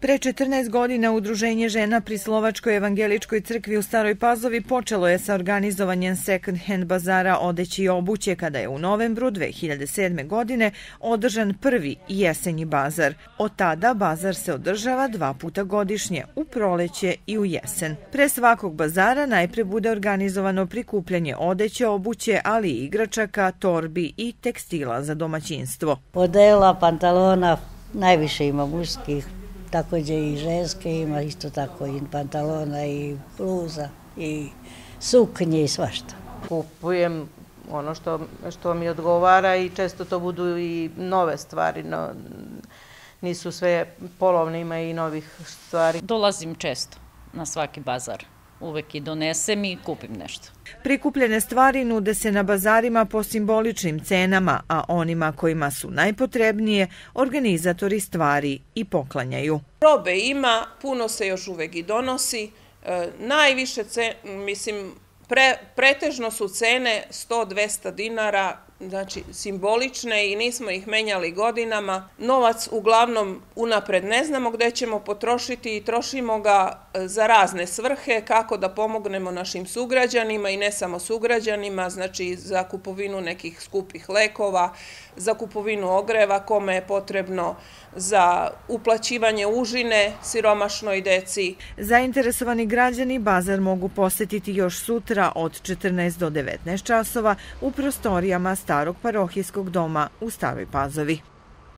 Pre 14 godina Udruženje žena pri Slovačkoj evangeličkoj crkvi u Staroj Pazovi počelo je sa organizovanjem second hand bazara odeći i obuće kada je u novembru 2007. godine održan prvi jesenji bazar. Od tada bazar se održava dva puta godišnje, u proleće i u jesen. Pre svakog bazara najpre bude organizovano prikupljanje odeće, obuće, ali i igračaka, torbi i tekstila za domaćinstvo. Podela, pantalona, najviše ima muških, također i ženske ima isto tako i pantalona i bluza i suknje i svašta. Kupujem ono što, što mi odgovara i često to budu i nove stvari, no, nisu sve polovne, ima i novih stvari. Dolazim često na svaki bazar uvek i donesem i kupim nešto. Prikupljene stvari nude se na bazarima po simboličnim cenama, a onima kojima su najpotrebnije, organizatori stvari i poklanjaju. Robe ima, puno se još uvek i donosi. E, najviše, mislim, pretežno su cene 100-200 dinara, znači simbolične i nismo ih menjali godinama. Novac uglavnom unapred ne znamo gde ćemo potrošiti i trošimo ga e, za razne svrhe, kako da pomognemo našim sugrađanima i ne samo sugrađanima, znači za kupovinu nekih skupih lekova, za kupovinu ogreva kome je potrebno za uplaćivanje užine siromašnoj deci. Zainteresovani građani bazar mogu posetiti još sutra od 14 do 19 časova u prostorijama Starog parohijskog doma u Staroj Pazovi.